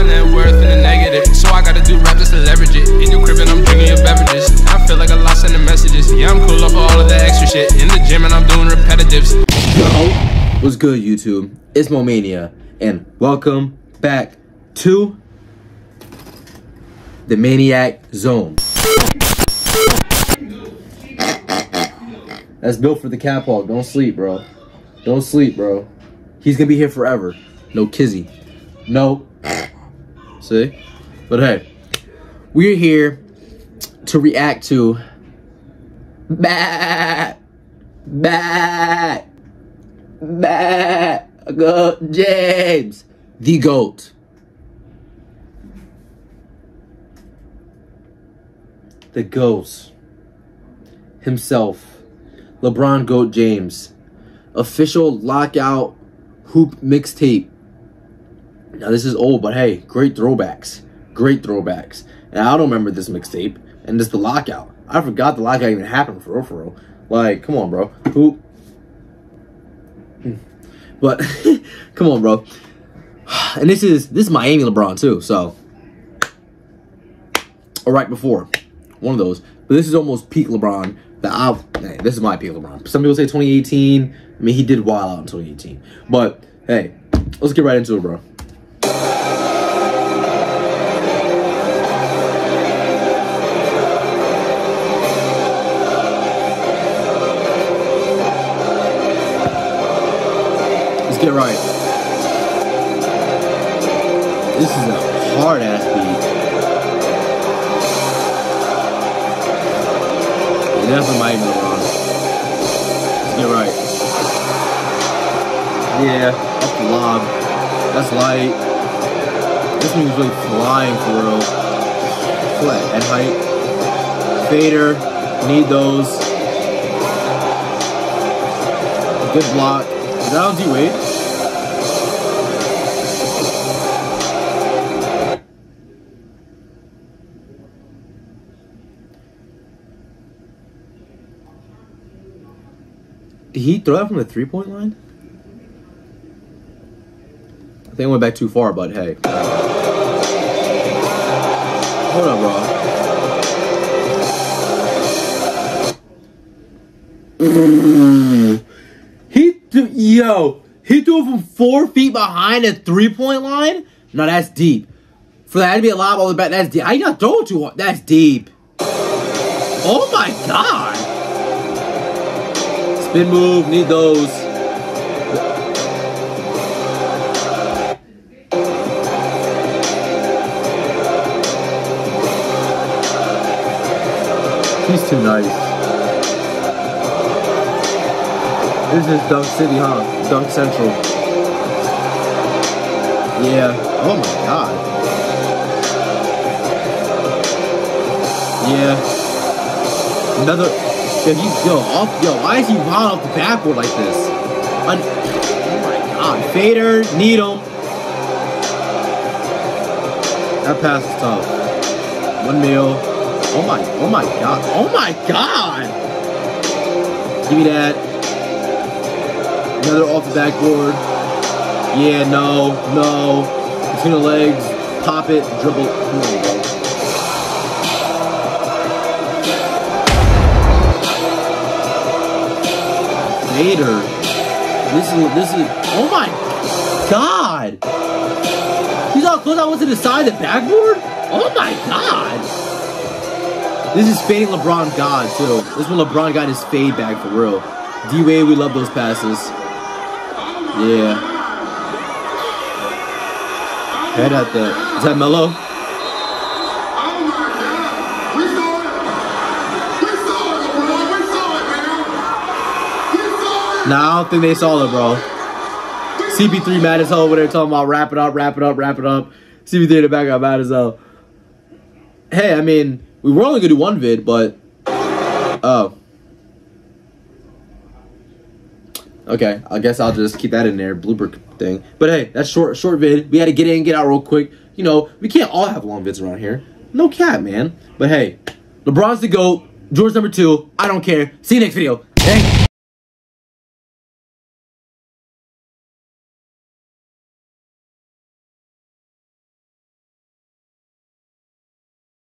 Net worth in the negative, so I gotta do rap just to leverage it. In your crib and I'm drinking your beverages. I feel like I lost sending messages. Yeah, I'm cool up all of the extra shit. In the gym and I'm doing repetitives. Yo, what's good, YouTube? It's Momania, and welcome back to the Maniac Zone. That's built for the cat hog. Don't sleep, bro. Don't sleep, bro. He's gonna be here forever. No kizzy. No. See? But hey, we're here to react to Bah Bah Bah Go James the GOAT. The ghost himself, LeBron Goat James, official lockout hoop mixtape. Now this is old, but hey, great throwbacks, great throwbacks. And I don't remember this mixtape and this the lockout. I forgot the lockout even happened for real, for real. Like, come on, bro. Who? Hmm. But come on, bro. And this is this is Miami LeBron too. So, or right before, one of those. But this is almost peak LeBron. That I, hey, this is my peak LeBron. Some people say 2018. I mean, he did wild out in 2018. But hey, let's get right into it, bro. Right. This is a hard ass beat. Might be LeBron. Let's get right. Yeah, that's lob. That's light. This thing's really flying for real. Flat at height. Fader. Need those. Good block. Is that on D Did he throw that from the three point line? I think I went back too far, but hey. Hold up, bro. he threw, yo, he threw it from four feet behind a three point line? No, that's deep. For that to be a lob all the back, that's deep. I not throw it too hard. That's deep. Oh my god. Spin move, need those. He's too nice. This is Dunk City, huh? Dunk Central. Yeah. Oh my god. Yeah. Another Yo, he, yo, off, yo, why is he wild off the backboard like this? Un oh my god, Fader, need him. That pass is tough. One meal. Oh my, oh my god, oh my god! Give me that. Another off the backboard. Yeah, no, no. Between the legs, pop it, dribble. This is this is oh my god! He's all close I was to the side of the backboard? Oh my god! This is fading LeBron God too. This is when LeBron got his fade back for real. D Wade, we love those passes. Yeah. Head at the is that Melo? Nah, I don't think they saw it, bro. CP3 mad as hell over there talking about wrap it up, wrap it up, wrap it up. CP3 in the back got mad as hell. Hey, I mean, we were only gonna do one vid, but oh. Okay, I guess I'll just keep that in there, blooper thing. But hey, that's short, short vid. We had to get in, get out real quick. You know, we can't all have long vids around here. No cat, man. But hey, LeBron's the GOAT. George number two. I don't care. See you next video.